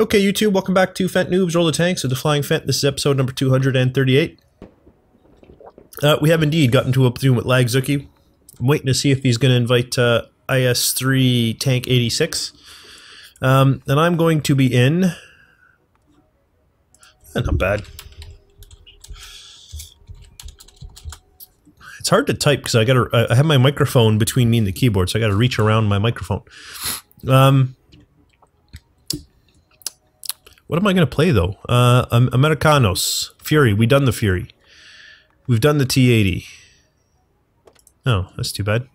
Okay, YouTube, welcome back to Phent Noobs World of Tanks with the Flying Phent. This is episode number 238. Uh, we have indeed gotten to a platoon with Lagzuki. I'm waiting to see if he's going to invite uh, IS-3 Tank 86. Um, and I'm going to be in... Eh, not bad. It's hard to type because I got I have my microphone between me and the keyboard, so I got to reach around my microphone. Um, what am I going to play though? Uh, Americanos, Fury. We done the Fury. We've done the T80. Oh, that's too bad.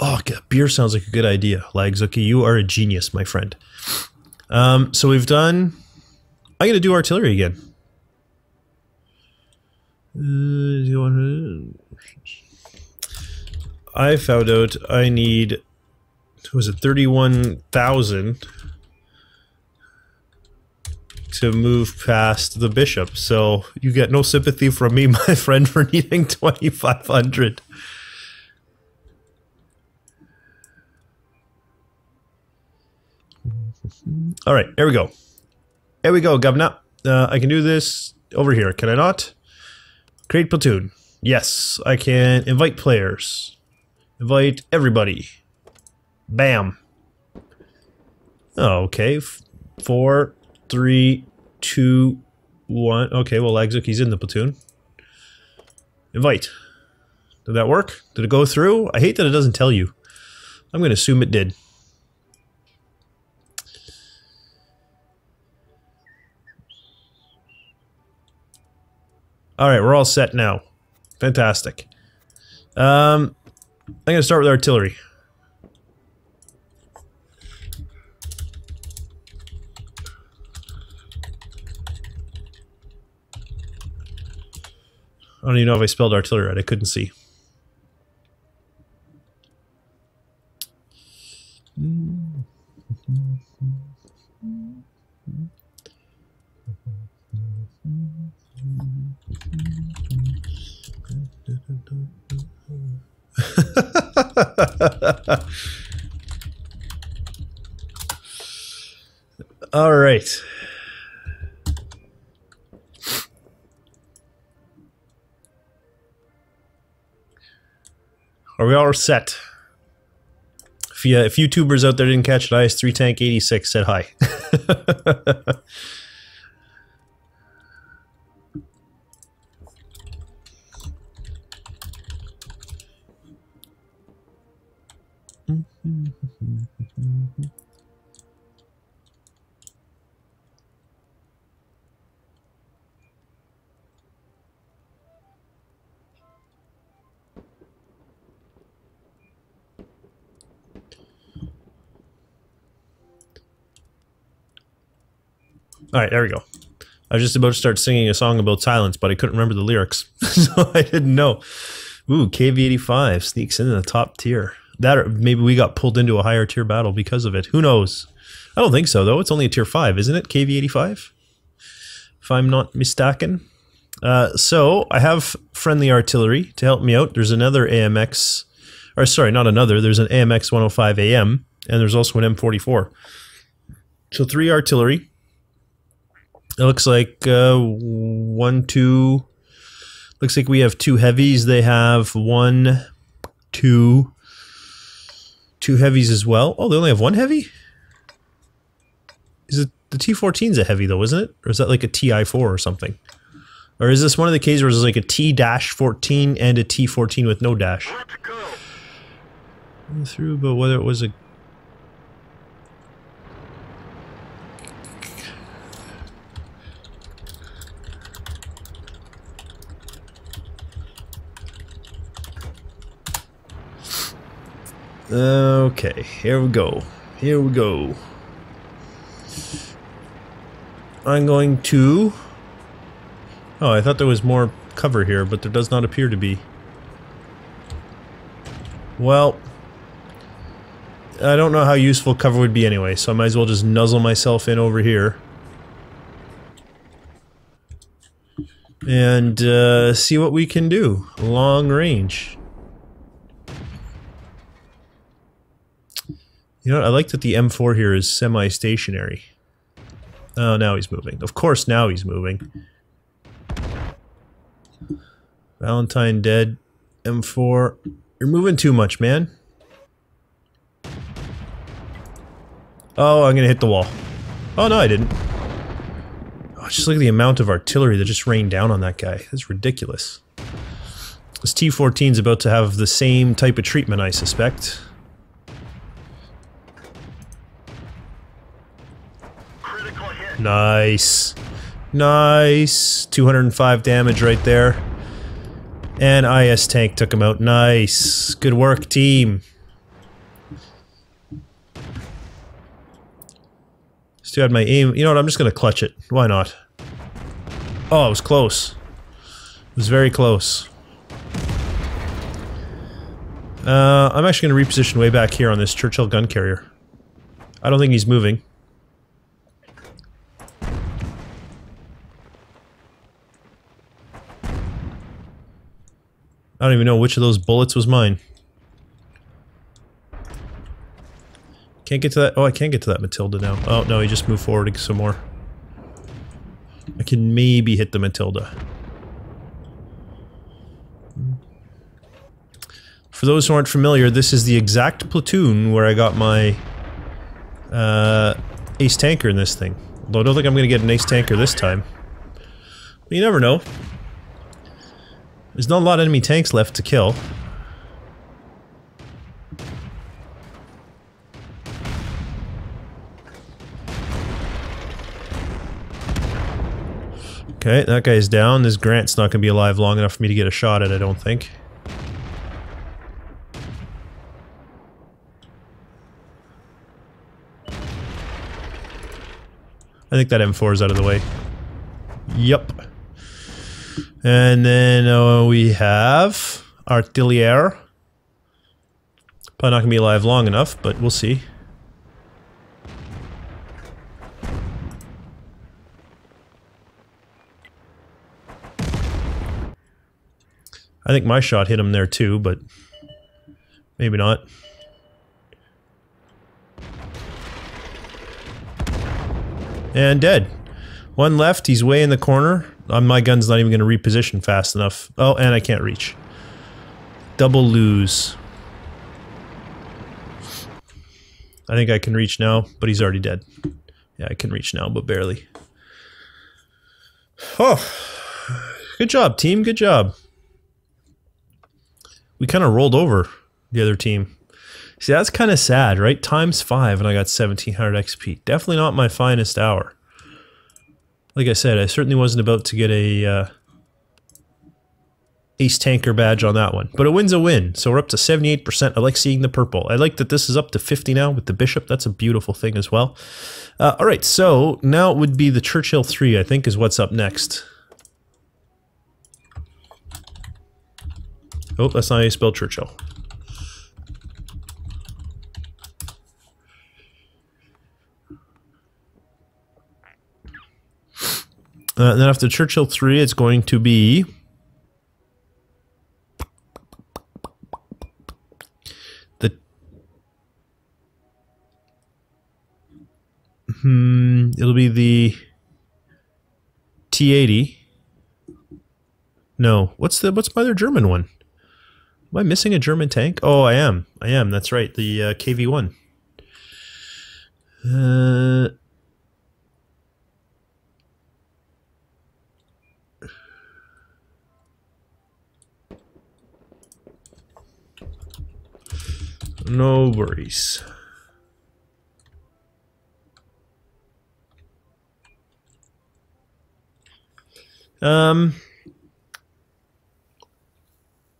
Oh, beer sounds like a good idea. Lagzuki, you are a genius, my friend. Um, so we've done... I'm going to do artillery again. Uh, I found out I need... Was it 31,000 to move past the bishop. So you get no sympathy from me, my friend, for needing 2,500. All right, here we go. There we go, governor. Uh, I can do this over here, can I not? Create platoon. Yes, I can invite players. Invite everybody. Bam. Oh, okay. Four, three, two, one. Okay, well, Lagzuki's in the platoon. Invite. Did that work? Did it go through? I hate that it doesn't tell you. I'm going to assume it did. All right, we're all set now. Fantastic. Um, I'm going to start with artillery. I don't even know if I spelled artillery right. I couldn't see. All right. Are we all set? If, you, if YouTubers out there didn't catch it, IS3 Tank 86 said hi. All right, there we go. I was just about to start singing a song about silence, but I couldn't remember the lyrics, so I didn't know. Ooh, KV-85 sneaks in the top tier. That or maybe we got pulled into a higher tier battle because of it. Who knows? I don't think so, though. It's only a tier 5, isn't it? KV-85? If I'm not mistaken. Uh, so, I have friendly artillery to help me out. There's another AMX, or sorry, not another. There's an AMX 105 AM, and there's also an M44. So, three artillery. It looks like uh, one, two. Looks like we have two heavies. They have one, two, two heavies as well. Oh, they only have one heavy. Is it the T14's a heavy though, isn't it? Or is that like a TI4 or something? Or is this one of the cases where it's like a T dash 14 and a T14 with no dash? Through, but whether it was a Okay, here we go. Here we go. I'm going to... Oh, I thought there was more cover here, but there does not appear to be. Well, I don't know how useful cover would be anyway, so I might as well just nuzzle myself in over here. And uh, see what we can do. Long range. You know? I like that the M4 here is semi-stationary. Oh, now he's moving. Of course now he's moving. Valentine dead. M4. You're moving too much, man. Oh, I'm gonna hit the wall. Oh, no, I didn't. Oh, just look at the amount of artillery that just rained down on that guy. That's ridiculous. This T-14 is about to have the same type of treatment, I suspect. Nice. Nice. 205 damage right there. And IS tank took him out. Nice. Good work, team. Still had my aim. You know what? I'm just going to clutch it. Why not? Oh, it was close. It was very close. Uh, I'm actually going to reposition way back here on this Churchill gun carrier. I don't think he's moving. I don't even know which of those bullets was mine. Can't get to that. Oh, I can't get to that Matilda now. Oh, no, he just moved forward some more. I can maybe hit the Matilda. For those who aren't familiar, this is the exact platoon where I got my uh, ace tanker in this thing. Although I don't think I'm going to get an ace tanker this time. But you never know. There's not a lot of enemy tanks left to kill. Okay, that guy's down. This Grant's not going to be alive long enough for me to get a shot at, I don't think. I think that M4 is out of the way. Yup. And then uh, we have Artillery. Probably not going to be alive long enough, but we'll see. I think my shot hit him there too, but maybe not. And dead. One left, he's way in the corner. Uh, my gun's not even going to reposition fast enough. Oh, and I can't reach. Double lose. I think I can reach now, but he's already dead. Yeah, I can reach now, but barely. Oh, good job, team. Good job. We kind of rolled over the other team. See, that's kind of sad, right? Times five, and I got 1700 XP. Definitely not my finest hour. Like I said, I certainly wasn't about to get a uh, ace tanker badge on that one. But a win's a win, so we're up to 78%. I like seeing the purple. I like that this is up to 50 now with the bishop. That's a beautiful thing as well. Uh, all right, so now it would be the Churchill 3, I think, is what's up next. Oh, that's not how you spell Churchill. Uh, then after Churchill 3, it's going to be... The... Hmm, it'll be the T80. No, what's the what's my other German one? Am I missing a German tank? Oh, I am. I am. That's right. The uh, KV-1. Uh, No worries. Um.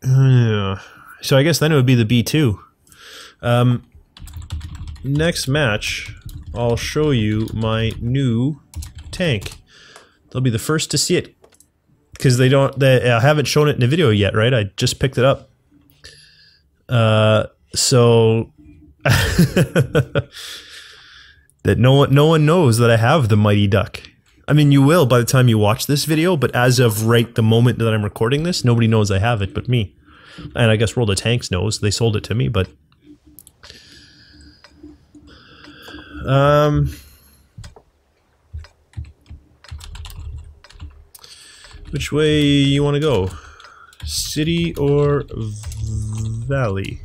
Uh, so I guess then it would be the B2. Um, next match, I'll show you my new tank. They'll be the first to see it because they don't. They I haven't shown it in a video yet, right? I just picked it up. Uh, so that no one no one knows that I have the Mighty Duck. I mean, you will by the time you watch this video, but as of right the moment that I'm recording this, nobody knows I have it but me. And I guess World of Tanks knows. They sold it to me, but um Which way you want to go? City or valley?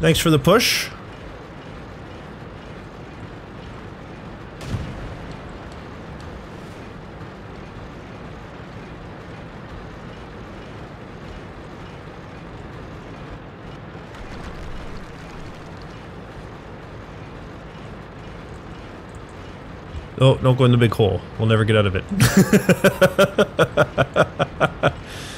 Thanks for the push. Oh, don't go in the big hole. We'll never get out of it.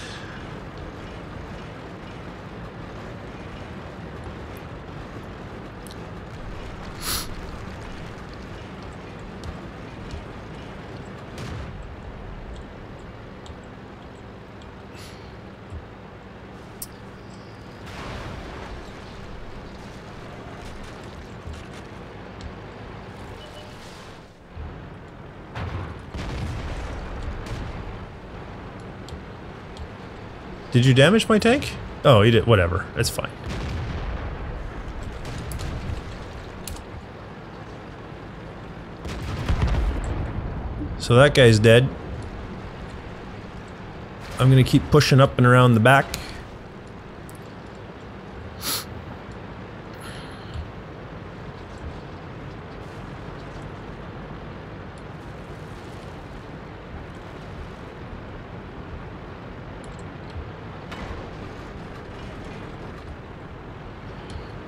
Did you damage my tank? Oh, you did. Whatever. It's fine. So that guy's dead. I'm gonna keep pushing up and around the back.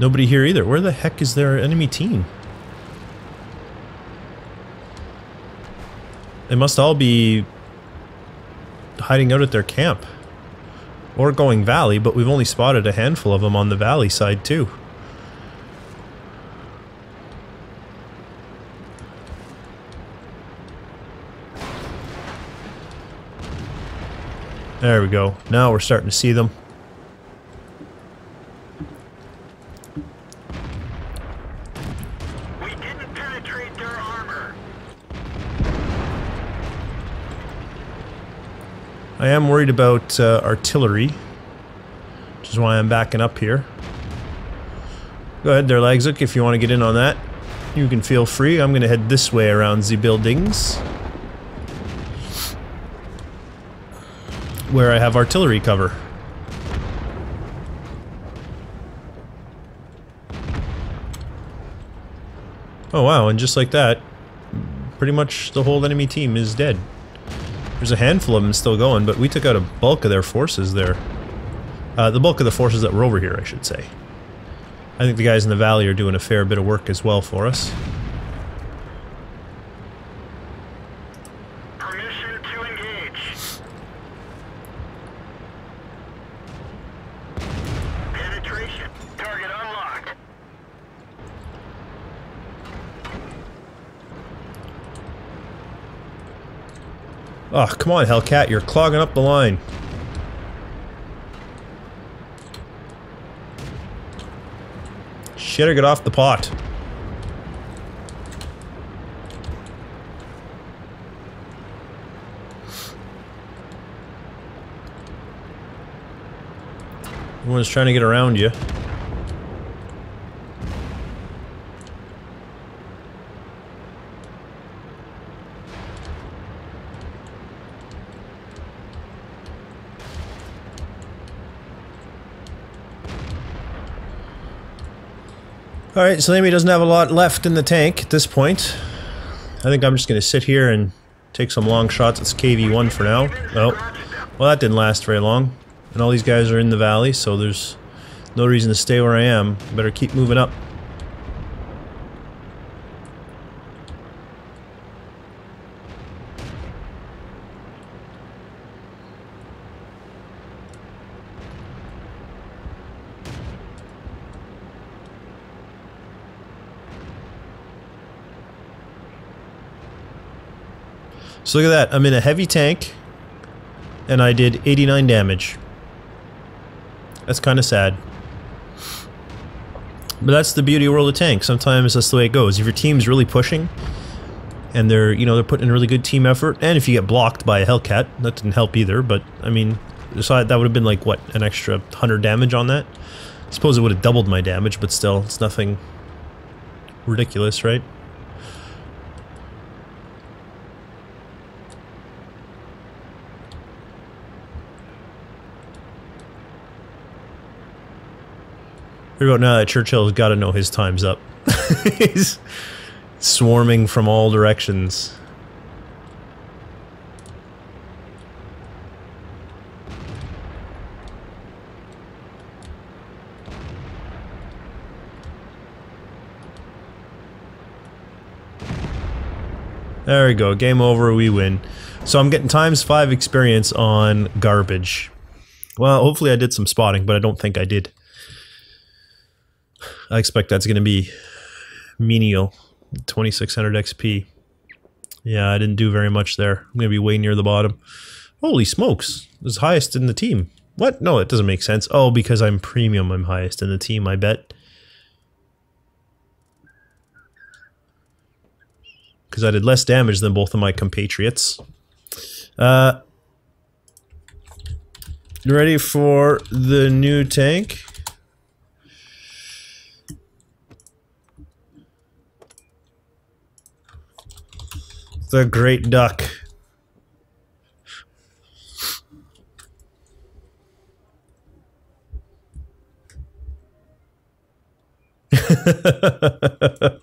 Nobody here either. Where the heck is their enemy team? They must all be hiding out at their camp. Or going valley, but we've only spotted a handful of them on the valley side too. There we go. Now we're starting to see them. We didn't penetrate their armor. I am worried about uh, artillery, which is why I'm backing up here. Go ahead there, Lagzuk, if you want to get in on that. You can feel free. I'm going to head this way around the buildings. Where I have artillery cover. Oh wow, and just like that, pretty much the whole enemy team is dead. There's a handful of them still going, but we took out a bulk of their forces there. Uh, the bulk of the forces that were over here, I should say. I think the guys in the valley are doing a fair bit of work as well for us. Oh, come on, Hellcat, you're clogging up the line. Shit or get off the pot. Everyone's trying to get around you. Alright, so Amy doesn't have a lot left in the tank at this point. I think I'm just going to sit here and take some long shots at KV-1 for now. Oh, Well, that didn't last very long. And all these guys are in the valley, so there's no reason to stay where I am. Better keep moving up. So look at that. I'm in a heavy tank, and I did 89 damage. That's kind of sad. But that's the beauty of World of Tanks. Sometimes that's the way it goes. If your team's really pushing, and they're, you know, they're putting in a really good team effort, and if you get blocked by a Hellcat, that didn't help either, but, I mean, so that would have been like, what, an extra 100 damage on that? I suppose it would have doubled my damage, but still, it's nothing ridiculous, right? About now that Churchill's got to know his time's up? He's swarming from all directions. There we go. Game over. We win. So I'm getting times five experience on garbage. Well, hopefully I did some spotting, but I don't think I did. I expect that's going to be menial. 2600 XP. Yeah, I didn't do very much there. I'm going to be way near the bottom. Holy smokes. Was highest in the team. What? No, it doesn't make sense. Oh, because I'm premium, I'm highest in the team, I bet. Because I did less damage than both of my compatriots. Uh, ready for the new tank? The Great Duck.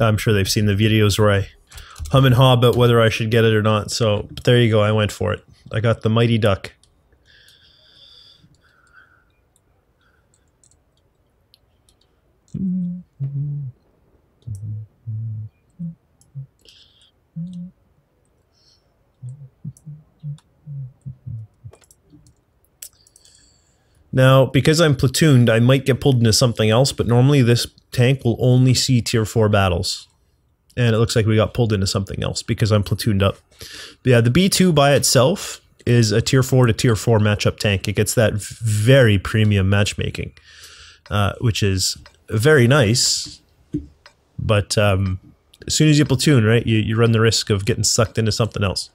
I'm sure they've seen the videos where I hum and haw about whether I should get it or not. So there you go. I went for it. I got the mighty duck. Now, because I'm platooned, I might get pulled into something else, but normally this tank will only see tier 4 battles and it looks like we got pulled into something else because I'm platooned up. But yeah, the B2 by itself is a tier 4 to tier 4 matchup tank. It gets that very premium matchmaking, uh, which is very nice. But um, as soon as you platoon, right, you, you run the risk of getting sucked into something else.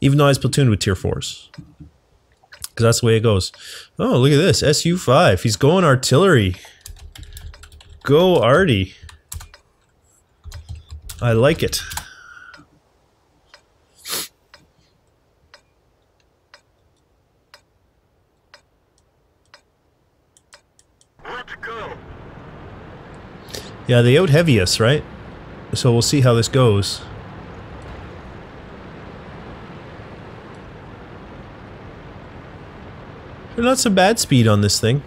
Even though I was platooned with tier 4s. Because that's the way it goes. Oh, look at this. SU5. He's going artillery. Go Artie. I like it. Yeah, they out heavy us, right? So we'll see how this goes. not some bad speed on this thing.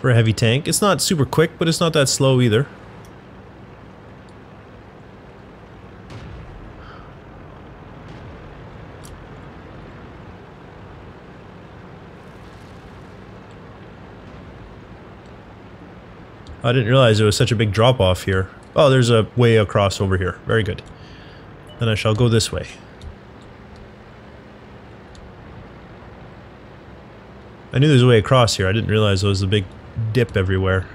For a heavy tank. It's not super quick, but it's not that slow either. I didn't realize it was such a big drop off here. Oh, there's a way across over here. Very good. Then I shall go this way. I knew there was a way across here. I didn't realize there was a big dip everywhere.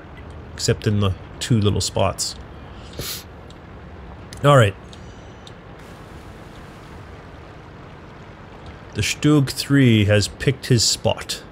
Except in the two little spots. Alright. The Stug 3 has picked his spot.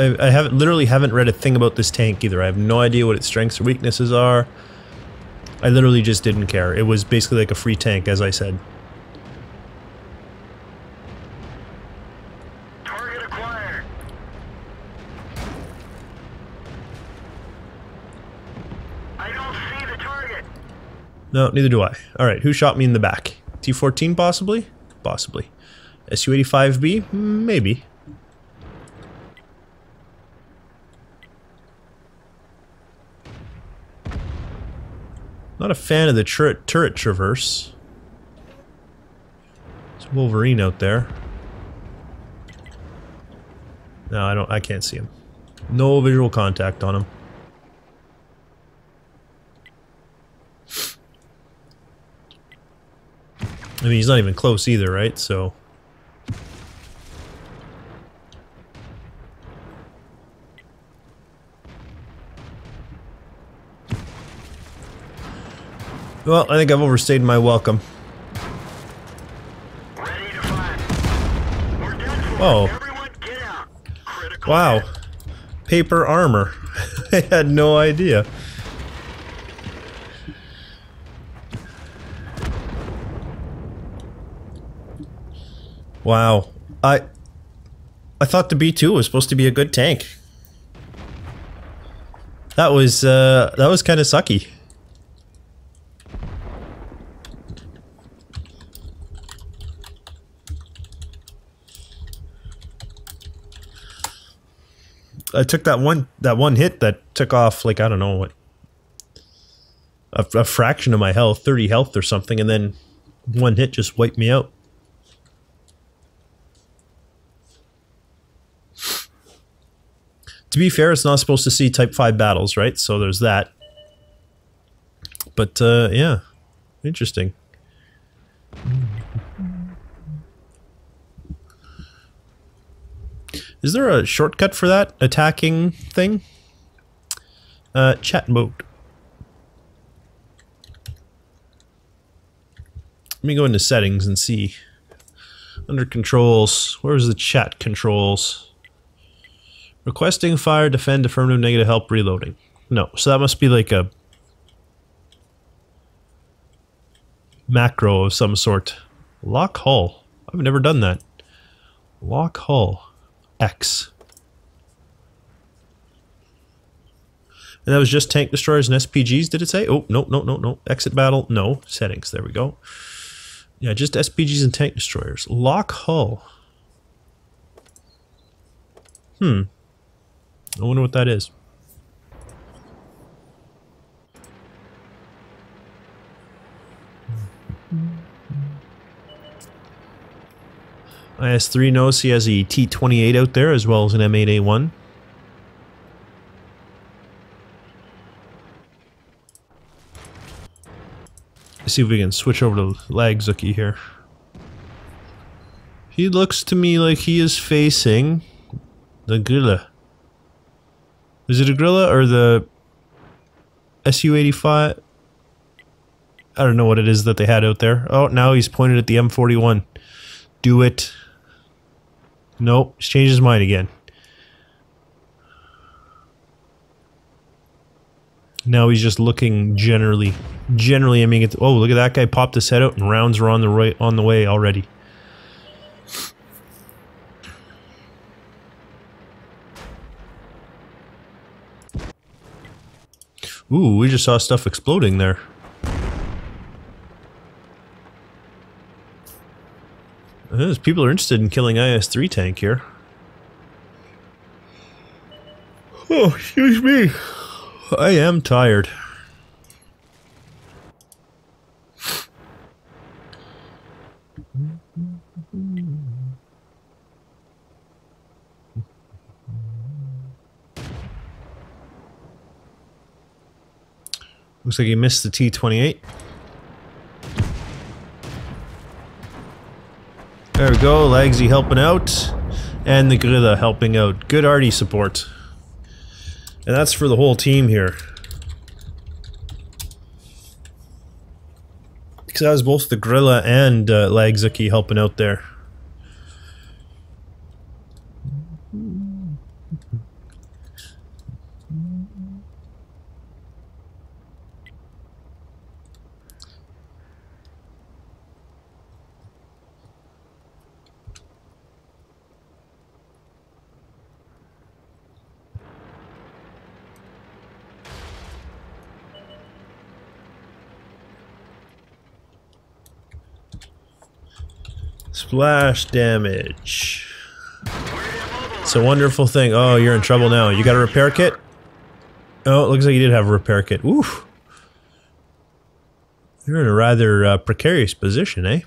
I, I haven't literally haven't read a thing about this tank either. I have no idea what its strengths or weaknesses are. I literally just didn't care. It was basically like a free tank, as I said. Target acquired. I don't see the target. No, neither do I. Alright, who shot me in the back? T-14 possibly? Possibly. Su-85B? Maybe. Not a fan of the turret, turret traverse. It's Wolverine out there. No, I don't. I can't see him. No visual contact on him. I mean, he's not even close either, right? So. Well, I think I've overstayed my welcome. Oh. Wow. Paper armor. I had no idea. Wow. I I thought the B2 was supposed to be a good tank. That was uh that was kind of sucky. I took that one that one hit that took off like I don't know what a, a fraction of my health, 30 health or something, and then one hit just wiped me out. To be fair, it's not supposed to see Type 5 battles, right? So there's that. But, uh, yeah. Interesting. Is there a shortcut for that attacking thing? Uh, chat mode. Let me go into settings and see. Under controls, where's the chat controls? Requesting fire, defend, affirmative, negative, help, reloading. No, so that must be like a macro of some sort. Lock hull. I've never done that. Lock hull. X. And that was just tank destroyers and SPGs, did it say? Oh, no, no, no, no. Exit battle, no. Settings, there we go. Yeah, just SPGs and tank destroyers. Lock hull. Hmm. I wonder what that is. IS-3 knows he has a T-28 out there as well as an M8A1. Let's see if we can switch over to Lagzuki here. He looks to me like he is facing the Grilla. Is it a Grilla or the Su-85? I don't know what it is that they had out there. Oh, now he's pointed at the M41. Do it. Nope, he's changed his mind again. Now he's just looking generally, generally at. The, oh, look at that guy! Popped his head out, and rounds are on the right on the way already. Ooh, we just saw stuff exploding there. People are interested in killing IS-3 tank here. Oh, excuse me. I am tired. Looks like he missed the T-28. There we go, Lagsy helping out, and the Grilla helping out. Good arty support. And that's for the whole team here. Because that was both the Grilla and uh, helping out there. Splash damage. It's a wonderful thing. Oh, you're in trouble now. You got a repair kit? Oh, it looks like you did have a repair kit. Oof. You're in a rather uh, precarious position, eh?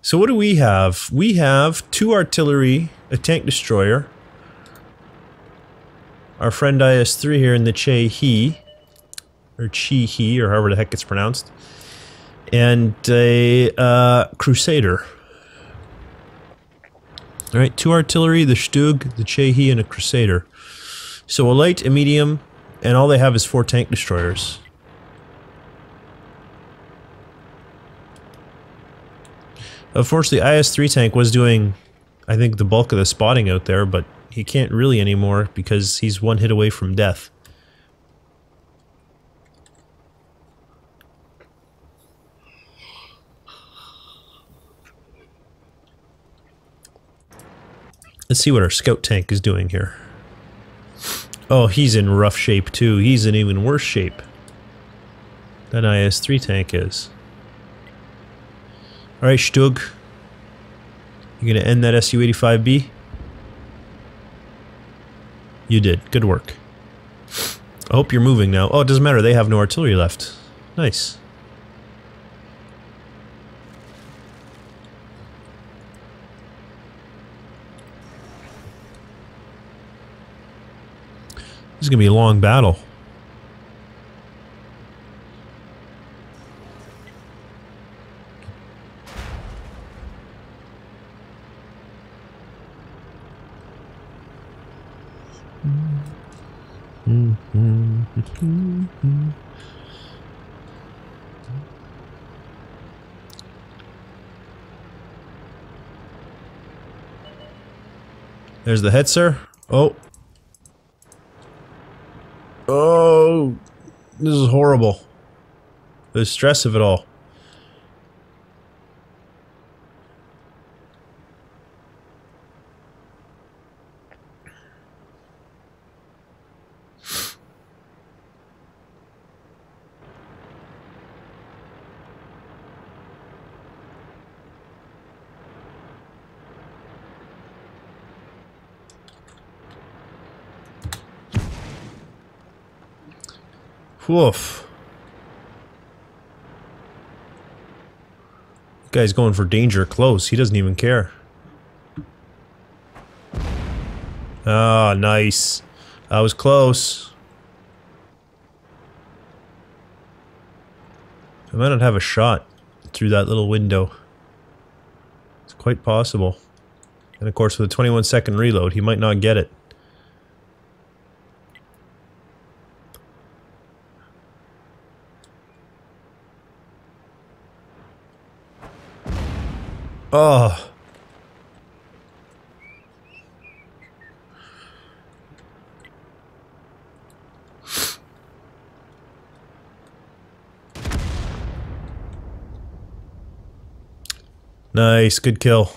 So what do we have? We have two artillery, a tank destroyer, our friend IS-3 here in the Che He, or Chi He, or however the heck it's pronounced, and a uh, Crusader. Alright, two artillery, the Stug, the Che He, and a Crusader. So a light, a medium, and all they have is four tank destroyers. Unfortunately, IS-3 tank was doing, I think, the bulk of the spotting out there, but he can't really anymore because he's one hit away from death. Let's see what our scout tank is doing here. Oh, he's in rough shape too. He's in even worse shape than IS-3 tank is. Alright, Stug. You gonna end that Su-85B? You did. Good work. I hope you're moving now. Oh, it doesn't matter. They have no artillery left. Nice. This is going to be a long battle. There's the Hetzer. sir. Oh. This is horrible. The stress of it all. Woof. Guy's going for danger close. He doesn't even care. Ah, nice. I was close. I might not have a shot through that little window. It's quite possible. And of course, with a 21 second reload, he might not get it. Oh. Nice, good kill.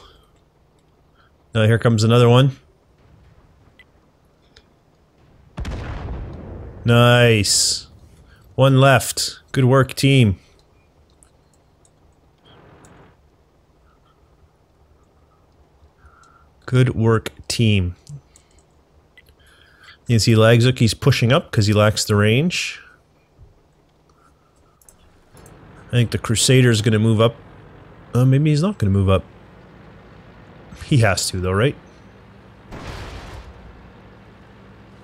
Now here comes another one. Nice. One left. Good work, team. Good work, team. You can see Lagzuk, he's pushing up because he lacks the range. I think the Crusader's going to move up. Uh, maybe he's not going to move up. He has to, though, right?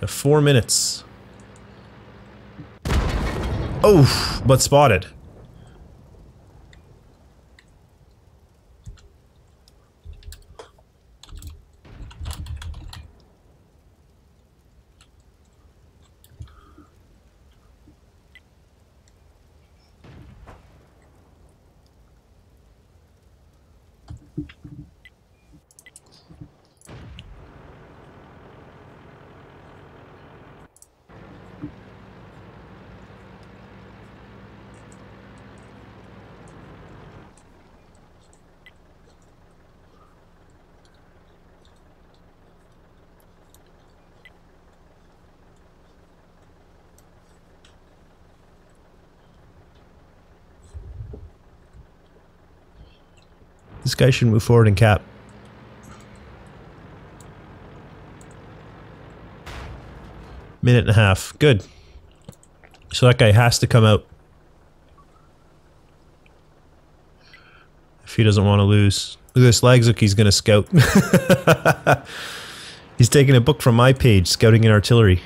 four minutes. Oh, but spotted. Guy should move forward and cap. Minute and a half. Good. So that guy has to come out. If he doesn't want to lose. Look at this Lagzuk, he's going to scout. he's taking a book from my page, Scouting in Artillery.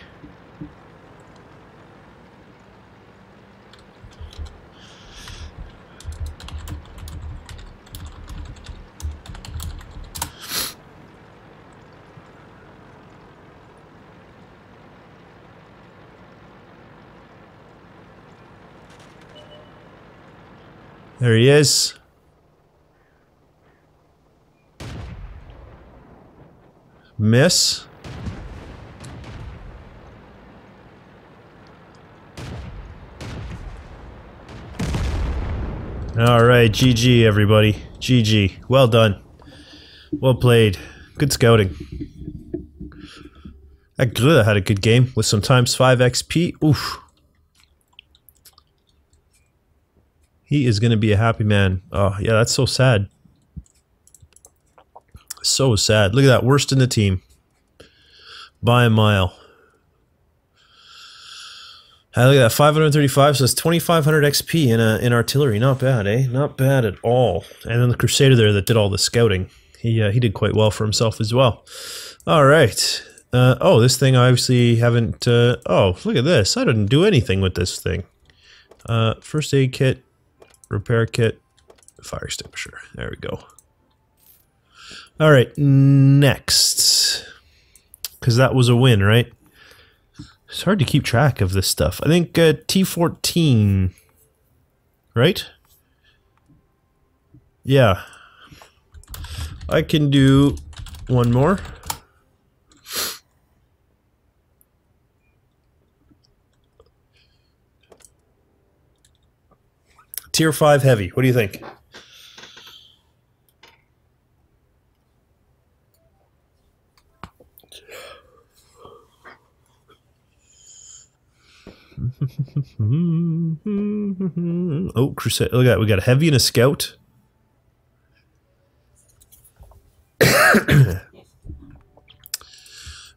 There he is. Miss. All right, GG everybody. GG. Well done. Well played. Good scouting. That had a good game with some times 5 XP. Oof. He is going to be a happy man. Oh, yeah, that's so sad. So sad. Look at that. Worst in the team. By a mile. Uh, look at that. 535, so that's 2500 XP in, a, in artillery. Not bad, eh? Not bad at all. And then the Crusader there that did all the scouting. He, uh, he did quite well for himself as well. All right. Uh, oh, this thing I obviously haven't... Uh, oh, look at this. I didn't do anything with this thing. Uh, first aid kit, repair kit, fire extinguisher. There we go. All right, next. Because that was a win, right? It's hard to keep track of this stuff. I think uh, T14, right? Yeah. I can do one more. Tier 5 heavy. What do you think? oh, crusade! Look at that. We got a heavy and a scout. uh,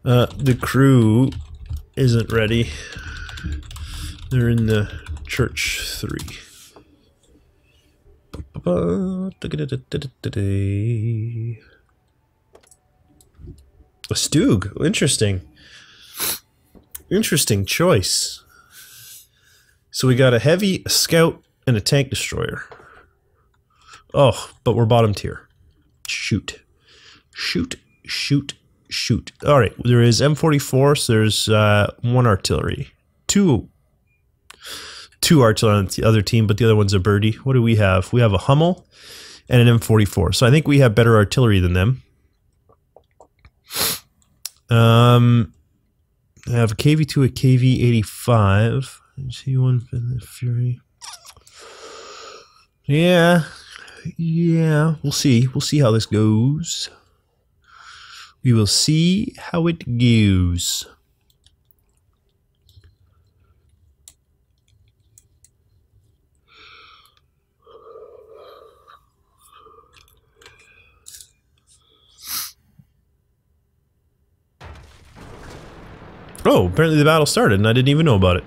the crew isn't ready. They're in the Churchill III. A Stug. Interesting. Interesting choice. So we got a heavy, a scout, and a tank destroyer. Oh, but we're bottom tier. Shoot. Shoot, shoot, shoot. All right, there is M44, so there's uh, one artillery. Two two artillery on the other team, but the other one's a birdie. What do we have? We have a Hummel and an M44. So I think we have better artillery than them. Um, I have a KV2, a KV85. T1 for the Fury. Yeah, yeah. We'll see. We'll see how this goes. We will see how it goes. Oh, apparently the battle started and I didn't even know about it.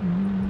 Hmm.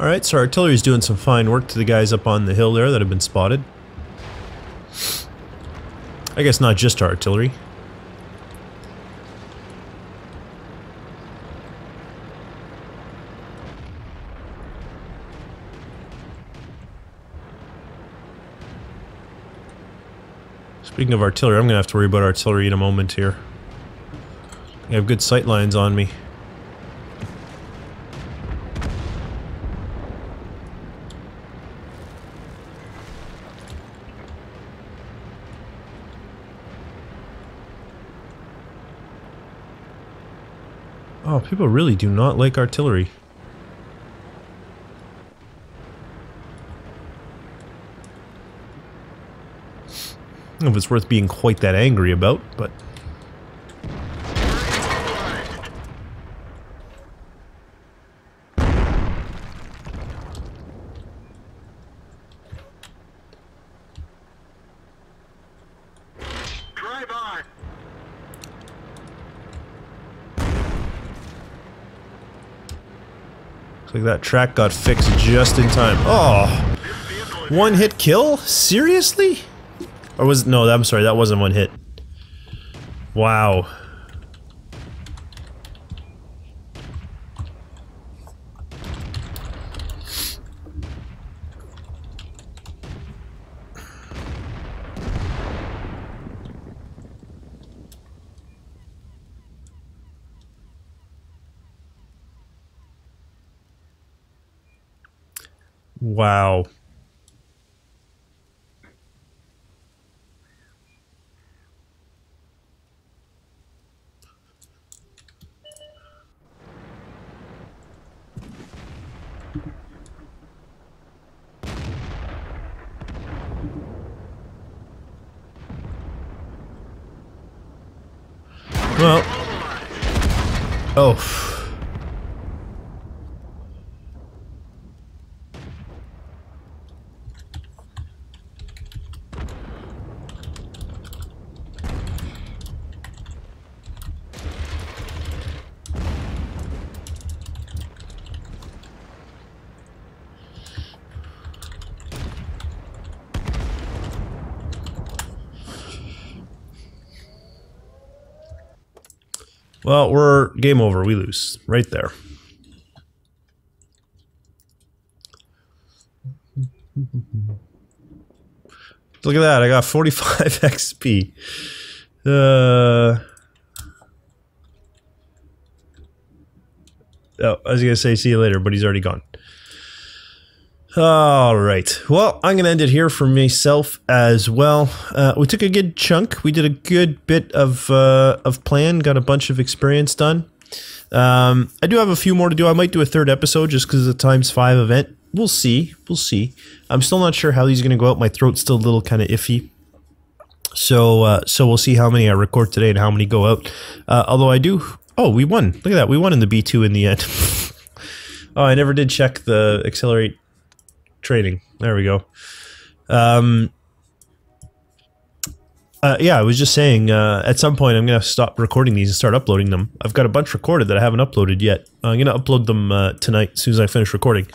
Alright, so artillery is doing some fine work to the guys up on the hill there that have been spotted. I guess not just our artillery. Speaking of artillery, I'm going to have to worry about artillery in a moment here. I have good sight lines on me. People really do not like artillery. I don't know if it's worth being quite that angry about, but... Drive on. Looks like that track got fixed just in time. Oh! One hit kill? Seriously? Or was no, I'm sorry, that wasn't one hit. Wow. Wow. Well. Oh. Well, we're game over. We lose right there. Look at that. I got 45 XP. Uh, oh, I was going to say see you later, but he's already gone. All right. Well, I'm going to end it here for myself as well. Uh, we took a good chunk. We did a good bit of uh, of plan. Got a bunch of experience done. Um, I do have a few more to do. I might do a third episode just because of the times five event. We'll see. We'll see. I'm still not sure how these are going to go out. My throat's still a little kind of iffy. So uh, so we'll see how many I record today and how many go out. Uh, although I do. Oh, we won. Look at that. We won in the B2 in the end. oh, I never did check the accelerate trading. There we go. Um, uh, yeah, I was just saying. Uh, at some point, I'm gonna stop recording these and start uploading them. I've got a bunch recorded that I haven't uploaded yet. I'm gonna upload them uh, tonight as soon as I finish recording.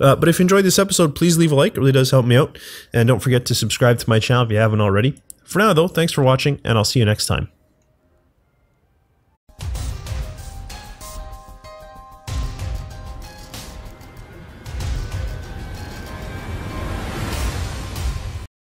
Uh, but if you enjoyed this episode, please leave a like. It really does help me out. And don't forget to subscribe to my channel if you haven't already. For now, though, thanks for watching, and I'll see you next time.